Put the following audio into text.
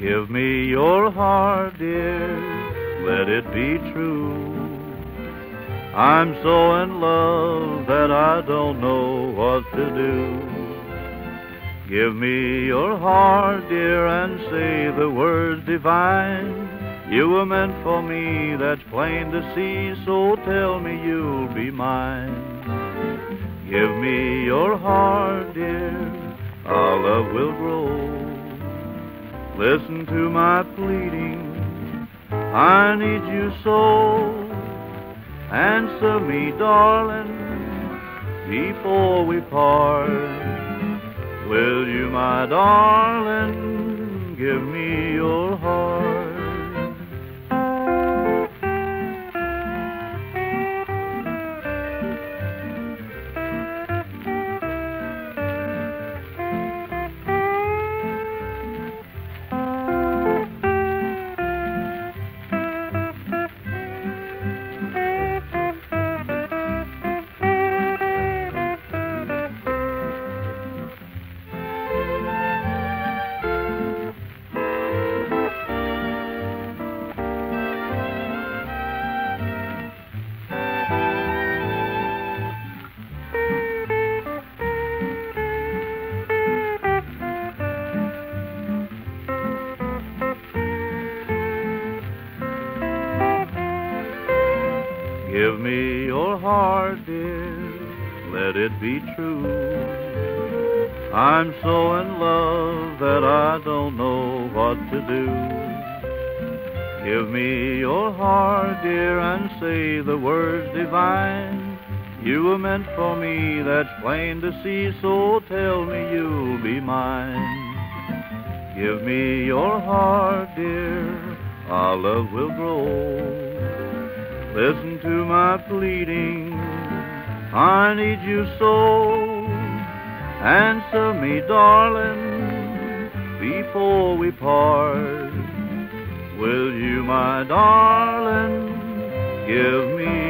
your heart, dear, let it be true. I'm so in love that I don't know what to do. Give me your heart, dear, and say the words divine. You were meant for me, that's plain to see, so tell me you'll be mine. Give me your heart, dear, our love will grow. Listen to my pleading, I need you so. Answer me, darling, before we part. Will you, my darling, give me Give me your heart, dear, let it be true. I'm so in love that I don't know what to do. Give me your heart, dear, and say the words divine. You were meant for me, that's plain to see, so tell me you'll be mine. Give me your heart, dear, our love will grow. Listen to my pleading, I need you so. Answer me, darling, before we part. Will you, my darling, give me